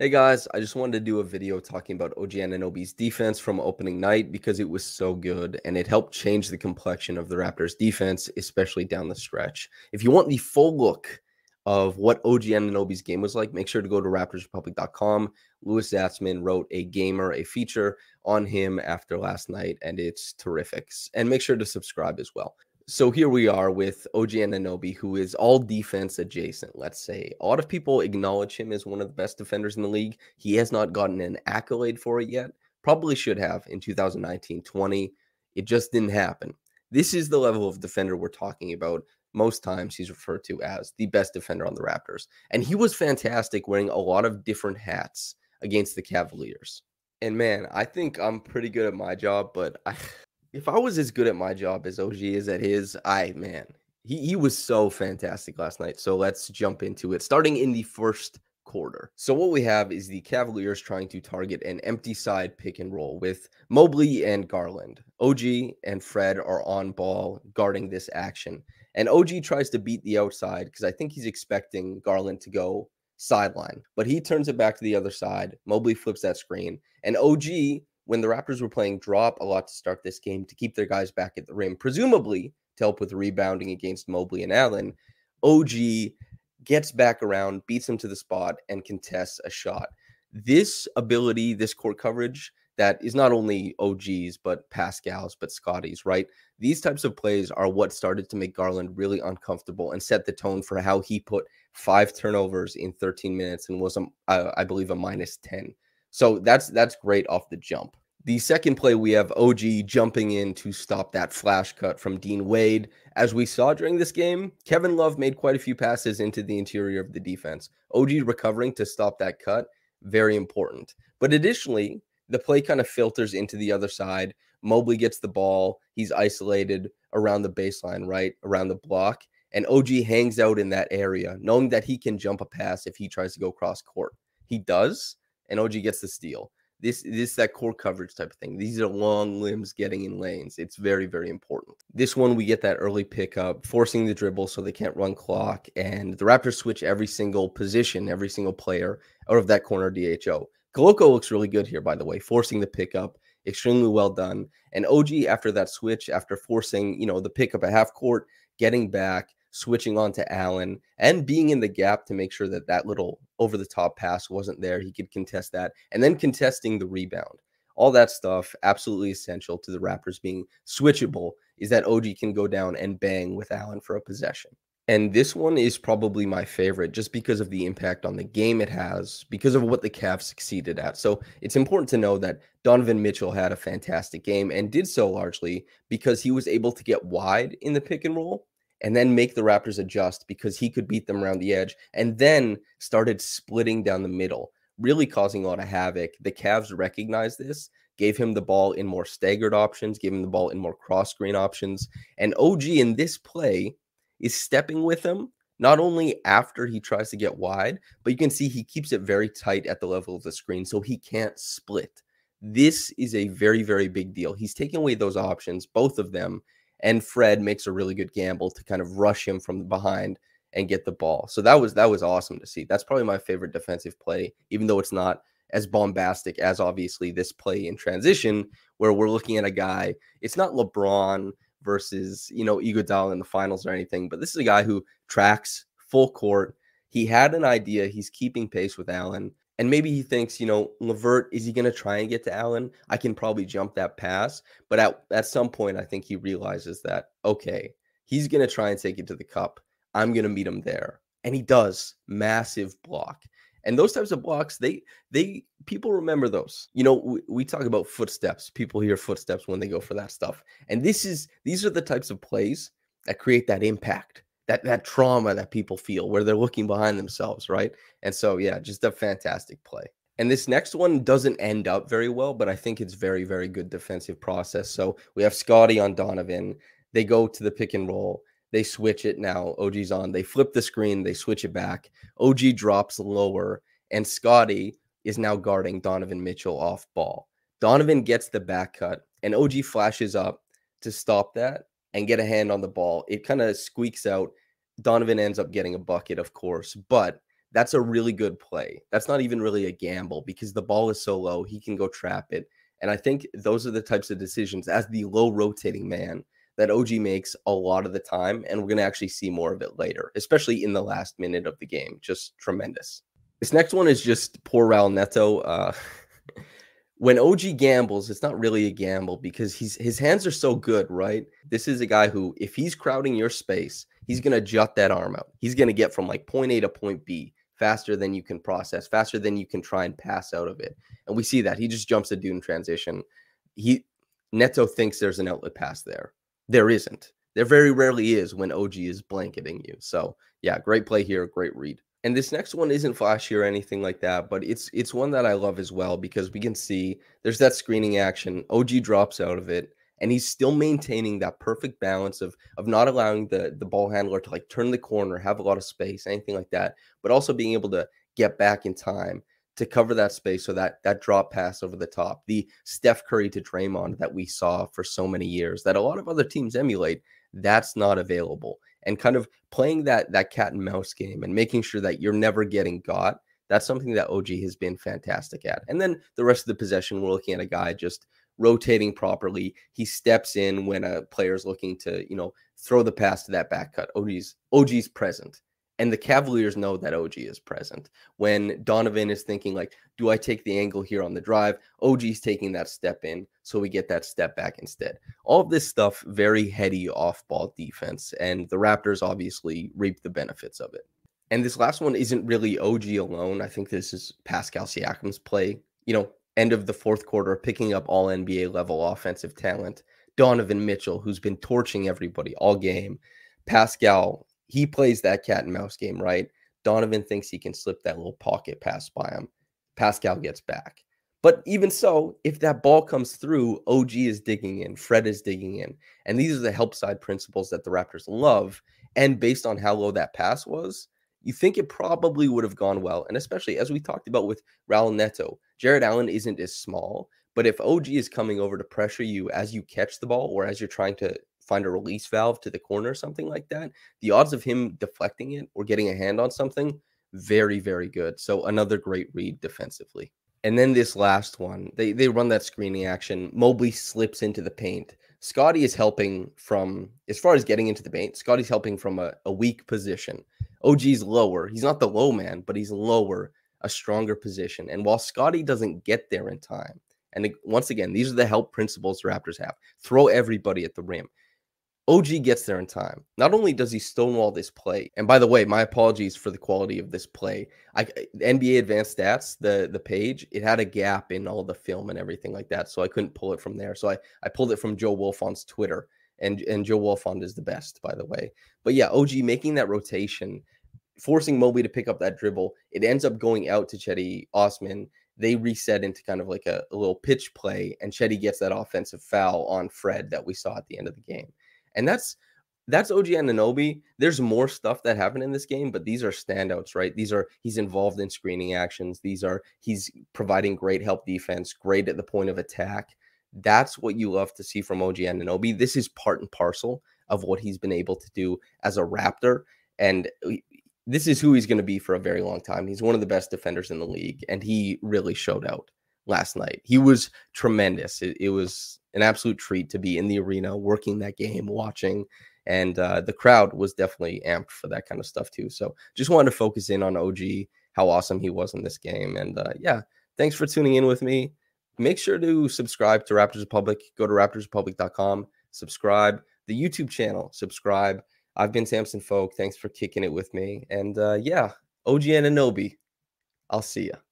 Hey guys, I just wanted to do a video talking about OG Anunoby's defense from opening night because it was so good and it helped change the complexion of the Raptors defense, especially down the stretch. If you want the full look of what OG Anunoby's game was like, make sure to go to raptorsrepublic.com. Louis Zatzman wrote a gamer, a feature on him after last night, and it's terrific. And make sure to subscribe as well so here we are with OG Anunoby, who is all defense adjacent, let's say. A lot of people acknowledge him as one of the best defenders in the league. He has not gotten an accolade for it yet. Probably should have in 2019 20. It just didn't happen. This is the level of defender we're talking about. Most times he's referred to as the best defender on the Raptors. And he was fantastic wearing a lot of different hats against the Cavaliers. And man, I think I'm pretty good at my job, but I, if I was as good at my job as OG is at his, I man, he he was so fantastic last night. So let's jump into it. Starting in the first quarter. So what we have is the Cavaliers trying to target an empty side pick and roll with Mobley and Garland. OG and Fred are on ball guarding this action. And OG tries to beat the outside because I think he's expecting Garland to go sideline, but he turns it back to the other side. Mobley flips that screen, and OG when the Raptors were playing drop a lot to start this game to keep their guys back at the rim, presumably to help with rebounding against Mobley and Allen, OG gets back around, beats him to the spot, and contests a shot. This ability, this court coverage, that is not only OG's, but Pascal's, but Scottie's, right? These types of plays are what started to make Garland really uncomfortable and set the tone for how he put five turnovers in 13 minutes and was, I believe, a minus 10 so that's that's great off the jump. The second play, we have OG jumping in to stop that flash cut from Dean Wade. As we saw during this game, Kevin Love made quite a few passes into the interior of the defense. OG recovering to stop that cut, very important. But additionally, the play kind of filters into the other side. Mobley gets the ball. He's isolated around the baseline, right? Around the block. And OG hangs out in that area, knowing that he can jump a pass if he tries to go cross court. He does and OG gets the steal. This, this that court coverage type of thing. These are long limbs getting in lanes. It's very, very important. This one, we get that early pickup, forcing the dribble so they can't run clock. And the Raptors switch every single position, every single player out of that corner DHO. Koloko looks really good here, by the way, forcing the pickup. Extremely well done. And OG, after that switch, after forcing, you know, the pickup at half court, getting back, switching on to Allen and being in the gap to make sure that that little over the top pass wasn't there. He could contest that and then contesting the rebound. All that stuff absolutely essential to the Raptors being switchable is that OG can go down and bang with Allen for a possession. And this one is probably my favorite just because of the impact on the game it has, because of what the Cavs succeeded at. So it's important to know that Donovan Mitchell had a fantastic game and did so largely because he was able to get wide in the pick and roll and then make the Raptors adjust because he could beat them around the edge and then started splitting down the middle, really causing a lot of havoc. The Cavs recognized this, gave him the ball in more staggered options, gave him the ball in more cross screen options. And OG in this play is stepping with him. Not only after he tries to get wide, but you can see he keeps it very tight at the level of the screen so he can't split. This is a very, very big deal. He's taking away those options, both of them, and Fred makes a really good gamble to kind of rush him from behind and get the ball. So that was that was awesome to see. That's probably my favorite defensive play, even though it's not as bombastic as obviously this play in transition, where we're looking at a guy. It's not LeBron versus you know Iguodala in the finals or anything, but this is a guy who tracks full court. He had an idea. He's keeping pace with Allen. And maybe he thinks, you know, LeVert, is he going to try and get to Allen? I can probably jump that pass. But at, at some point, I think he realizes that, okay, he's going to try and take it to the cup. I'm going to meet him there. And he does. Massive block. And those types of blocks, they, they, people remember those. You know, we, we talk about footsteps. People hear footsteps when they go for that stuff. And this is, these are the types of plays that create that impact that that trauma that people feel where they're looking behind themselves, right? And so yeah, just a fantastic play. And this next one doesn't end up very well, but I think it's very, very good defensive process. So we have Scottie on Donovan. They go to the pick and roll. They switch it now. OG's on. They flip the screen. They switch it back. OG drops lower, and Scottie is now guarding Donovan Mitchell off ball. Donovan gets the back cut, and OG flashes up to stop that and get a hand on the ball. It kind of squeaks out. Donovan ends up getting a bucket, of course, but that's a really good play. That's not even really a gamble because the ball is so low, he can go trap it. And I think those are the types of decisions as the low rotating man that OG makes a lot of the time. And we're going to actually see more of it later, especially in the last minute of the game. Just tremendous. This next one is just poor Raul Neto. Uh, when OG gambles, it's not really a gamble because he's his hands are so good, right? This is a guy who, if he's crowding your space, he's gonna jut that arm out. He's gonna get from like point A to point B faster than you can process, faster than you can try and pass out of it. And we see that he just jumps a Dune transition. He Neto thinks there's an outlet pass there. There isn't. There very rarely is when OG is blanketing you. So yeah, great play here, great read. And this next one isn't flashy or anything like that, but it's it's one that I love as well because we can see there's that screening action. OG drops out of it, and he's still maintaining that perfect balance of of not allowing the the ball handler to like turn the corner, have a lot of space, anything like that, but also being able to get back in time to cover that space so that that drop pass over the top, the Steph Curry to Draymond that we saw for so many years that a lot of other teams emulate, that's not available and kind of playing that that cat and mouse game and making sure that you're never getting got. That's something that OG has been fantastic at. And then the rest of the possession, we're looking at a guy just rotating properly. He steps in when a player's looking to, you know, throw the pass to that back cut. OG's OG's present. And the Cavaliers know that OG is present. When Donovan is thinking, like, do I take the angle here on the drive? OG's taking that step in, so we get that step back instead. All of this stuff, very heady off ball defense. And the Raptors obviously reap the benefits of it. And this last one isn't really OG alone. I think this is Pascal Siakam's play. You know, end of the fourth quarter, picking up all NBA level offensive talent. Donovan Mitchell, who's been torching everybody all game. Pascal he plays that cat and mouse game, right? Donovan thinks he can slip that little pocket pass by him. Pascal gets back. But even so, if that ball comes through, OG is digging in, Fred is digging in. And these are the help side principles that the Raptors love. And based on how low that pass was, you think it probably would have gone well. And especially as we talked about with Raul Neto, Jarrett Allen isn't as small. But if OG is coming over to pressure you as you catch the ball or as you're trying to find a release valve to the corner or something like that, the odds of him deflecting it or getting a hand on something, very, very good. So another great read defensively. And then this last one, they, they run that screening action. Mobley slips into the paint. Scottie is helping from, as far as getting into the paint, Scottie's helping from a, a weak position. OG's lower. He's not the low man, but he's lower, a stronger position. And while Scottie doesn't get there in time, and once again, these are the help principles Raptors have throw everybody at the rim. OG gets there in time. Not only does he stonewall this play, and by the way, my apologies for the quality of this play. I NBA Advanced Stats, the the page, it had a gap in all the film and everything like that, so I couldn't pull it from there. So I I pulled it from Joe Wolfond's Twitter, and and Joe Wolfond is the best, by the way. But yeah, OG making that rotation, forcing Mobley to pick up that dribble. It ends up going out to Cedi Osman. They reset into kind of like a, a little pitch play, and Cedi gets that offensive foul on Fred that we saw at the end of the game. And that's that's OG Anunoby. There's more stuff that happened in this game, but these are standouts, right? These are he's involved in screening actions. These are he's providing great help defense, great at the point of attack. That's what you love to see from OG Anunoby. This is part and parcel of what he's been able to do as a Raptor. And uh, this is who he's going to be for a very long time. He's one of the best defenders in the league, and he really showed out last night. He was tremendous. It, it was an absolute treat to be in the arena, working that game, watching, and uh, the crowd was definitely amped for that kind of stuff too. So just wanted to focus in on OG, how awesome he was in this game, and uh, yeah, thanks for tuning in with me. Make sure to subscribe to Raptors Republic. Go to raptorsrepublic.com, subscribe the YouTube channel, subscribe. I've been Samson Folk. Thanks for kicking it with me, and uh, yeah, OG Anunoby. I'll see ya.